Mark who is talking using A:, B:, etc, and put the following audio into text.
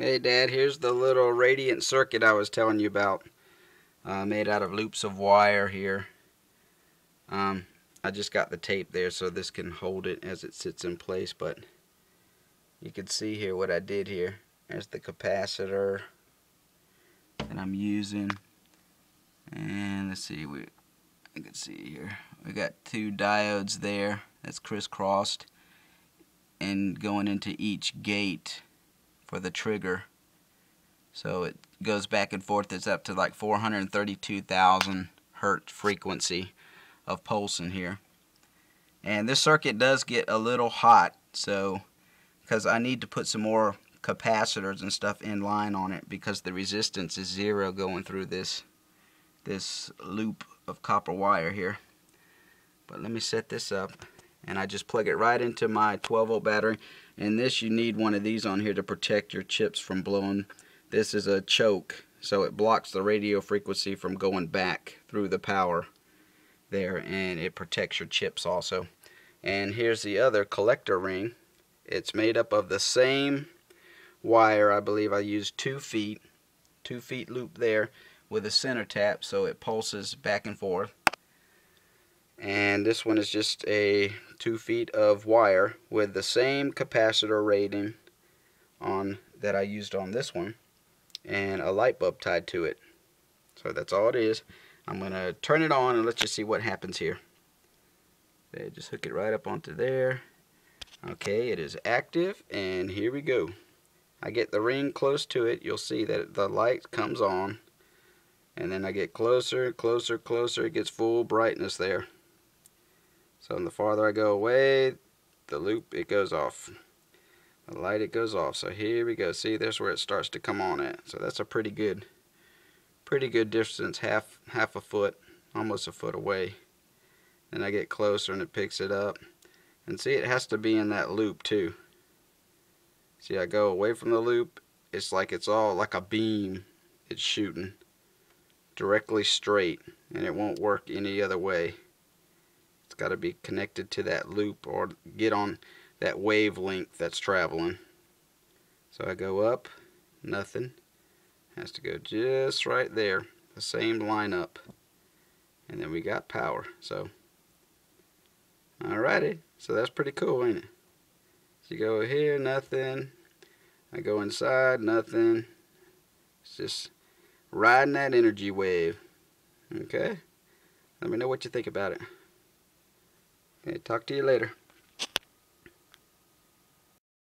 A: Hey Dad, here's the little radiant circuit I was telling you about. Uh, made out of loops of wire here. Um, I just got the tape there so this can hold it as it sits in place, but you can see here what I did here. There's the capacitor that I'm using. And let's see, we I can see here. We got two diodes there that's crisscrossed and going into each gate for the trigger. So it goes back and forth. It's up to like 432,000 hertz frequency of pulsing here. And this circuit does get a little hot, so because I need to put some more capacitors and stuff in line on it because the resistance is zero going through this this loop of copper wire here. But let me set this up and I just plug it right into my 12 volt battery. And this you need one of these on here to protect your chips from blowing. This is a choke so it blocks the radio frequency from going back through the power there and it protects your chips also. And here's the other collector ring. It's made up of the same wire. I believe I used two feet two feet loop there with a center tap so it pulses back and forth and this one is just a two feet of wire with the same capacitor rating on that I used on this one and a light bulb tied to it. So that's all it is. I'm gonna turn it on and let you see what happens here. Okay, just hook it right up onto there. Okay it is active and here we go. I get the ring close to it. You'll see that the light comes on and then I get closer closer closer. It gets full brightness there so the farther I go away, the loop, it goes off. The light, it goes off. So here we go. See, there's where it starts to come on at. So that's a pretty good, pretty good distance, half, half a foot, almost a foot away. Then I get closer and it picks it up. And see, it has to be in that loop too. See, I go away from the loop. It's like it's all like a beam. It's shooting directly straight. And it won't work any other way got to be connected to that loop or get on that wavelength that's traveling. So I go up, nothing. Has to go just right there, the same lineup. And then we got power. So, alrighty. So that's pretty cool, ain't it? So you go here, nothing. I go inside, nothing. It's just riding that energy wave. Okay? Let me know what you think about it. Talk to you later.